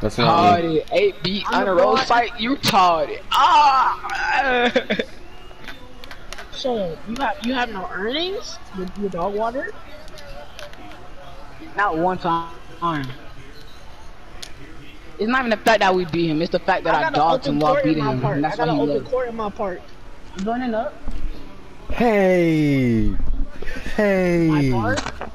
That's not me. Retarded. Eight beat on a roll road fight. You retarded. Ah. So you have you have no earnings with your dog water? Not one time. It's not even the fact that we beat him. It's the fact that I, I dogged him while beating him. park. That's I got an open court in my park. Running up? Hey! Hey! My part?